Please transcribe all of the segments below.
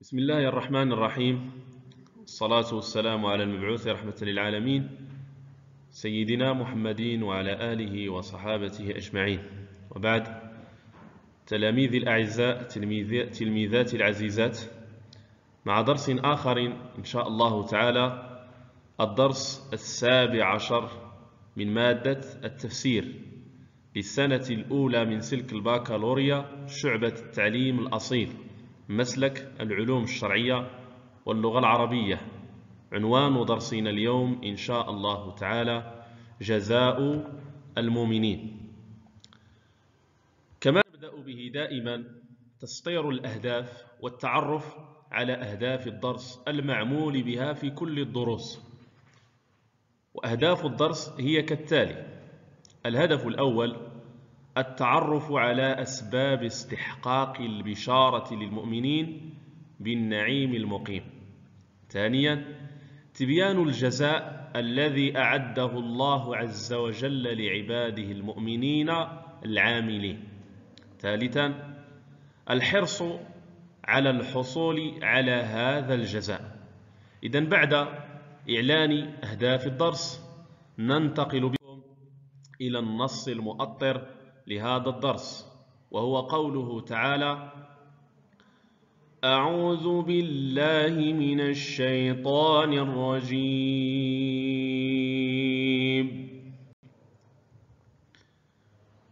بسم الله الرحمن الرحيم. الصلاة والسلام على المبعوث رحمة للعالمين سيدنا محمد وعلى آله وصحابته أجمعين. وبعد تلاميذ الأعزاء تلميذات العزيزات مع درس آخر إن شاء الله تعالى الدرس السابع عشر من مادة التفسير للسنة الأولى من سلك الباكالوريا شعبة التعليم الأصيل. مسلك العلوم الشرعية واللغة العربية. عنوان درسنا اليوم إن شاء الله تعالى جزاء المؤمنين. كما نبدأ به دائما تسطير الأهداف والتعرف على أهداف الدرس المعمول بها في كل الدروس. وأهداف الدرس هي كالتالي الهدف الأول التعرف على أسباب استحقاق البشارة للمؤمنين بالنعيم المقيم. ثانيا تبيان الجزاء الذي أعده الله عز وجل لعباده المؤمنين العاملين. ثالثا الحرص على الحصول على هذا الجزاء. إذا بعد إعلان أهداف الدرس ننتقل بكم إلى النص المؤطر لهذا الدرس وهو قوله تعالى أعوذ بالله من الشيطان الرجيم.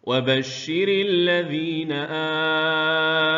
وبشر الذين آمنوا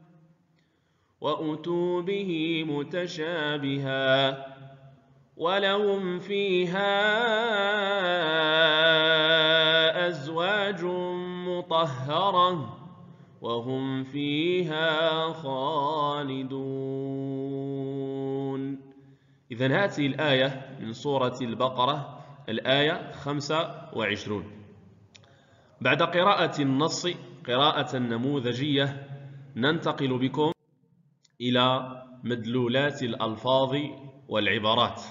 وأتوا به متشابها ولهم فيها أزواج مطهرة وهم فيها خالدون. إذا هذه الآية من سورة البقرة الآية 25 بعد قراءة النص قراءة نموذجية ننتقل بكم إلى مدلولات الألفاظ والعبارات.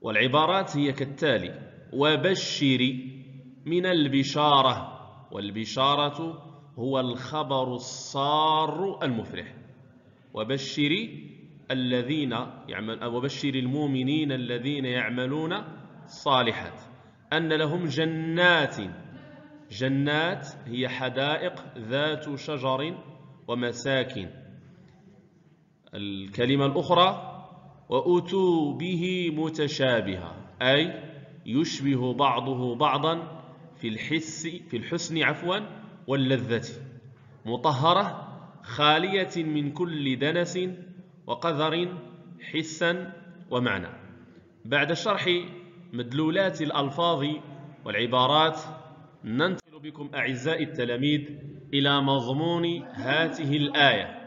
والعبارات هي كالتالي وبشر من البشارة. والبشارة هو الخبر الصار المفرح. وبشر الذين يعمل وبشر المؤمنين الذين يعملون الصالحات. أن لهم جنات. جنات هي حدائق ذات شجر ومساكن. الكلمة الأخرى وأتوا به متشابها أي يشبه بعضه بعضا في الحس في الحسن عفوا واللذة. مطهرة خالية من كل دنس وقذر حسا ومعنى. بعد شرح مدلولات الألفاظ والعبارات ننتقل بكم أعزائي التلاميذ إلى مضمون هذه الآية.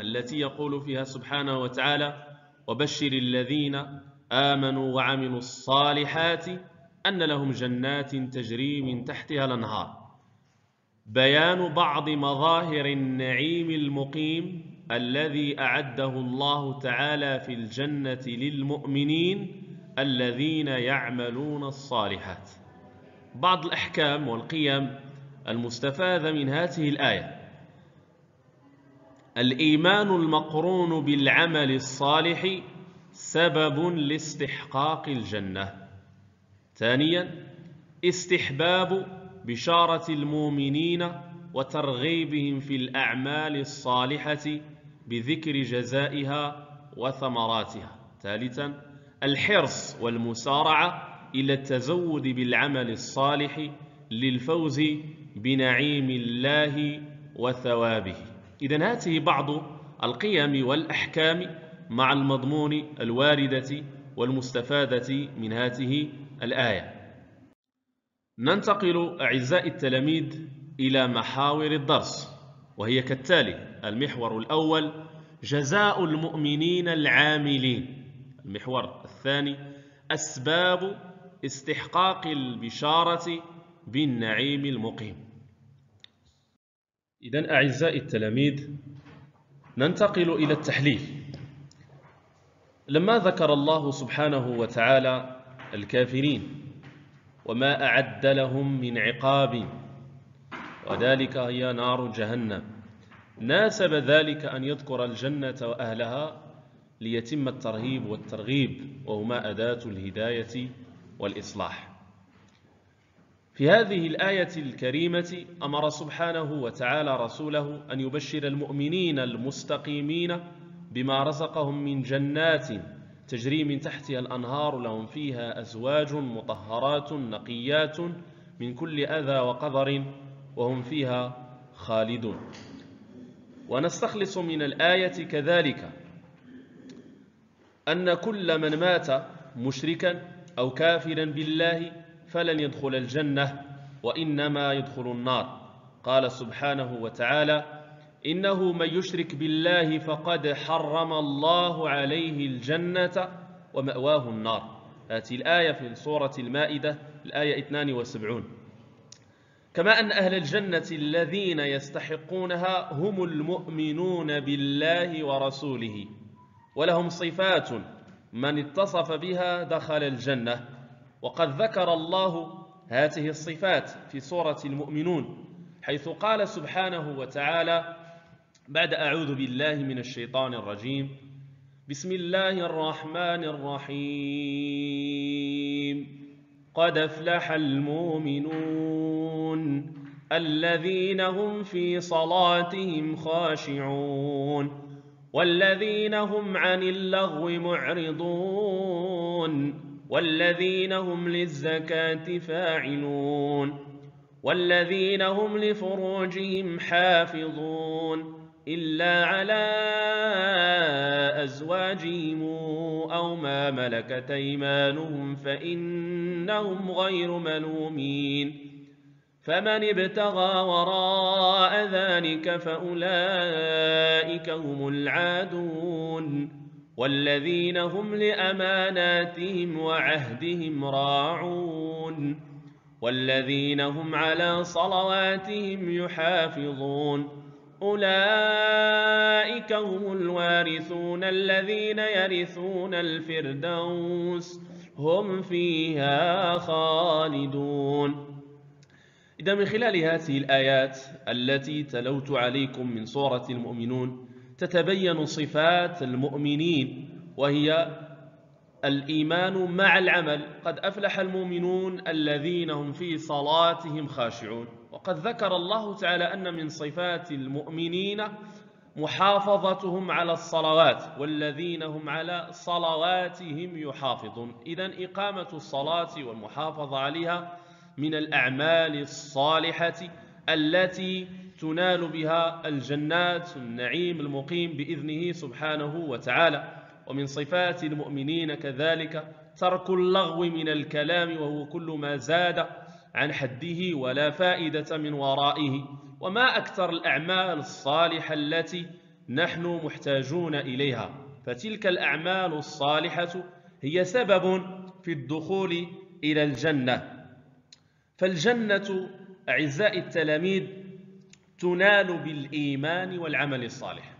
التي يقول فيها سبحانه وتعالى وبشر الذين آمنوا وعملوا الصالحات أن لهم جنات تجري من تحتها الأنهار. بيان بعض مظاهر النعيم المقيم الذي أعده الله تعالى في الجنة للمؤمنين الذين يعملون الصالحات. بعض الأحكام والقيم المستفادة من هذه الآية الإيمان المقرون بالعمل الصالح سبب لاستحقاق الجنة. ثانيا استحباب بشارة المؤمنين وترغيبهم في الأعمال الصالحة بذكر جزائها وثمراتها. ثالثا الحرص والمسارعة إلى التزود بالعمل الصالح للفوز بنعيم الله وثوابه. إذا هذه بعض القيم والأحكام مع المضمون الواردة والمستفادة من هذه الآية. ننتقل أعزائي التلاميذ إلى محاور الدرس وهي كالتالي المحور الأول جزاء المؤمنين العاملين. المحور الثاني أسباب استحقاق البشارة بالنعيم المقيم. إذا أعزائي التلاميذ ننتقل إلى التحليل. لما ذكر الله سبحانه وتعالى الكافرين وما أعد لهم من عقاب وذلك هي نار جهنم ناسب ذلك أن يذكر الجنة وأهلها ليتم الترهيب والترغيب وهما أداة الهداية والإصلاح. في هذه الآية الكريمة أمر سبحانه وتعالى رسوله أن يبشر المؤمنين المستقيمين بما رزقهم من جنات تجري من تحتها الأنهار لهم فيها أزواج مطهرات نقيات من كل أذى وقذر وهم فيها خالدون. ونستخلص من الآية كذلك أن كل من مات مشركا أو كافرا بالله فلن يدخل الجنة وإنما يدخل النار. قال سبحانه وتعالى إنه من يشرك بالله فقد حرم الله عليه الجنة ومأواه النار. هذه الآية في سورة المائدة الآية 72 كما أن أهل الجنة الذين يستحقونها هم المؤمنون بالله ورسوله ولهم صفات من اتصف بها دخل الجنة. وقد ذكر الله هذه الصفات في سورة المؤمنون حيث قال سبحانه وتعالى بعد أعوذ بالله من الشيطان الرجيم بسم الله الرحمن الرحيم قد أفلح المؤمنون الذين هم في صلاتهم خاشعون والذين هم عن اللغو معرضون. والذين هم للزكاة فاعلون والذين هم لفروجهم حافظون إلا على أزواجهم أو ما ملكت أيمانهم فإنهم غير ملومين فمن ابتغى وراء ذلك فأولئك هم العادون والذين هم لأماناتهم وعهدهم راعون والذين هم على صلواتهم يحافظون أولئك هم الوارثون الذين يرثون الفردوس هم فيها خالدون. إذا من خلال هذه الآيات التي تلوت عليكم من سورة المؤمنون تتبين صفات المؤمنين وهي الإيمان مع العمل. قد أفلح المؤمنون الذين هم في صلاتهم خاشعون. وقد ذكر الله تعالى أن من صفات المؤمنين محافظتهم على الصلوات والذين هم على صلواتهم يحافظون. إذا إقامة الصلاة والمحافظة عليها من الأعمال الصالحة التي تنال بها الجنات النعيم المقيم بإذنه سبحانه وتعالى. ومن صفات المؤمنين كذلك ترك اللغو من الكلام وهو كل ما زاد عن حده ولا فائدة من ورائه. وما أكثر الأعمال الصالحة التي نحن محتاجون إليها. فتلك الأعمال الصالحة هي سبب في الدخول إلى الجنة. فالجنة أعزائي التلاميذ تنال بالإيمان والعمل الصالح.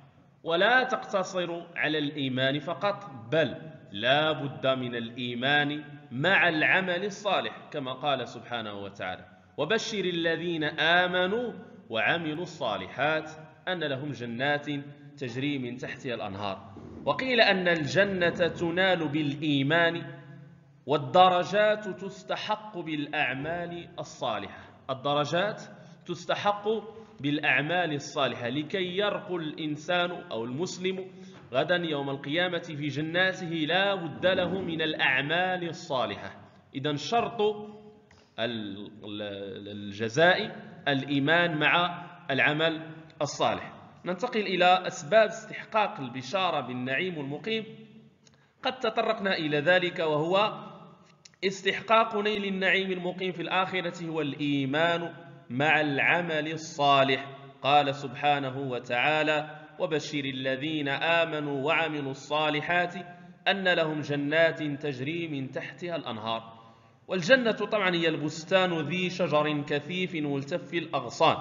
ولا تقتصر على الإيمان فقط بل لا بد من الإيمان مع العمل الصالح كما قال سبحانه وتعالى وبشر الذين آمنوا وعملوا الصالحات أن لهم جنات تجري من تحتها الأنهار. وقيل أن الجنة تنال بالإيمان والدرجات تستحق بالأعمال الصالحة. الدرجات تستحق بالأعمال الصالحة لكي يرقو الإنسان أو المسلم غدا يوم القيامة في جناته لا بد له من الأعمال الصالحة. إذا شرط الجزاء الإيمان مع العمل الصالح. ننتقل إلى أسباب استحقاق البشارة بالنعيم المقيم. قد تطرقنا إلى ذلك وهو استحقاق نيل النعيم المقيم في الآخرة هو الإيمان مع العمل الصالح. قال سبحانه وتعالى وبشر الذين آمنوا وعملوا الصالحات أن لهم جنات تجري من تحتها الأنهار. والجنة طبعا هي البستان ذي شجر كثيف ملتف الأغصان.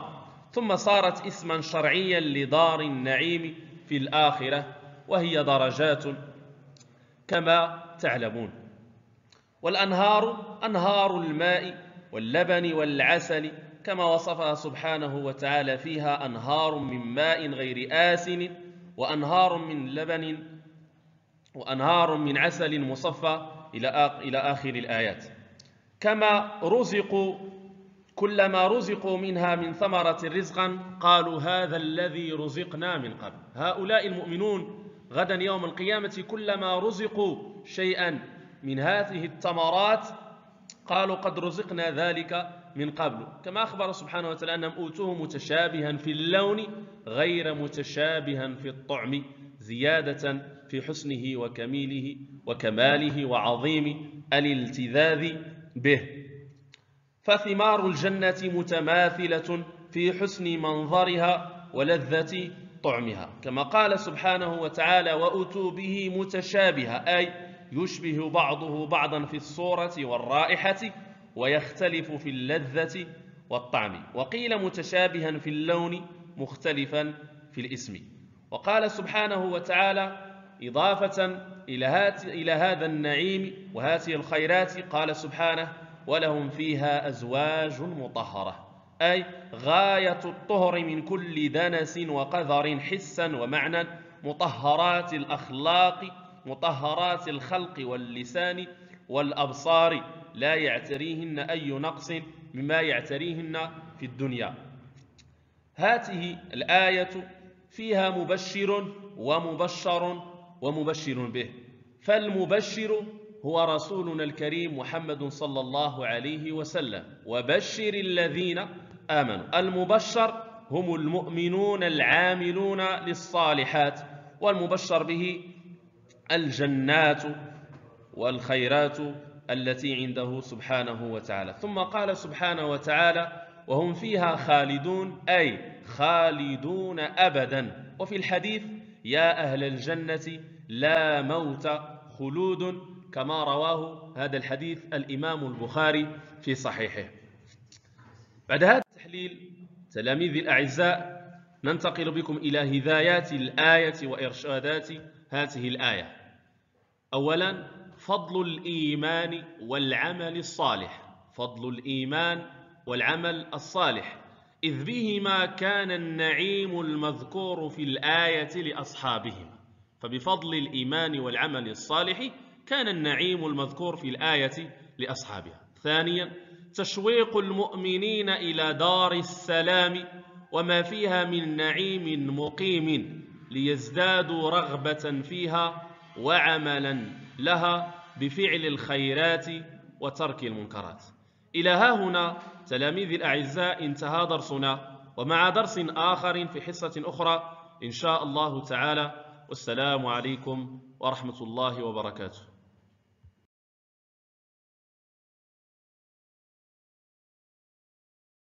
ثم صارت اسما شرعيا لدار النعيم في الآخرة وهي درجات كما تعلمون. والأنهار أنهار الماء واللبن والعسل كما وصفها سبحانه وتعالى فيها أنهار من ماء غير آسن وأنهار من لبن وأنهار من عسل مصفى إلى آخر الآيات. كما رزقوا كلما رزقوا منها من ثمرة رزقا قالوا هذا الذي رزقنا من قبل. هؤلاء المؤمنون غدا يوم القيامة كلما رزقوا شيئا من هذه التمرات قالوا قد رزقنا ذلك من قبل. كما أخبر سبحانه وتعالى أنهم أوتوه متشابها في اللون غير متشابها في الطعم زيادة في حسنه وكميله وكماله وعظيم الالتذاذ به. فثمار الجنة متماثلة في حسن منظرها ولذة طعمها. كما قال سبحانه وتعالى وأتوا به متشابها أي يشبه بعضه بعضا في الصورة والرائحة ويختلف في اللذة والطعم. وقيل متشابها في اللون مختلفا في الاسم. وقال سبحانه وتعالى إضافة إلى, إلى هذا النعيم وهذه الخيرات قال سبحانه ولهم فيها أزواج مطهرة. أي غاية الطهر من كل دنس وقذر حسا ومعنى مطهرات الأخلاق مطهرات الخلق واللسان والأبصار. لا يعتريهن أي نقص مما يعتريهن في الدنيا. هذه الآية فيها مبشر ومبشر ومبشر به. فالمبشر هو رسولنا الكريم محمد صلى الله عليه وسلم. وبشر الذين آمنوا. المبشر هم المؤمنون العاملون للصالحات. والمبشر به الجنات والخيرات التي عنده سبحانه وتعالى. ثم قال سبحانه وتعالى وهم فيها خالدون أي خالدون أبدا. وفي الحديث يا أهل الجنة لا موت خلود. كما رواه هذا الحديث الإمام البخاري في صحيحه. بعد هذا التحليل تلاميذي الأعزاء ننتقل بكم إلى هدايات الآية وإرشادات هذه الآية. أولا فضل الإيمان والعمل الصالح. فضل الإيمان والعمل الصالح. إذ بهما كان النعيم المذكور في الآية لأصحابهما فبفضل الإيمان والعمل الصالح كان النعيم المذكور في الآية لأصحابها. ثانيا تشويق المؤمنين إلى دار السلام وما فيها من نعيم مقيم ليزدادوا رغبة فيها وعملا لها بفعل الخيرات وترك المنكرات. إلى ها هنا تلاميذ الأعزاء انتهى درسنا ومع درس آخر في حصة أخرى إن شاء الله تعالى والسلام عليكم ورحمة الله وبركاته.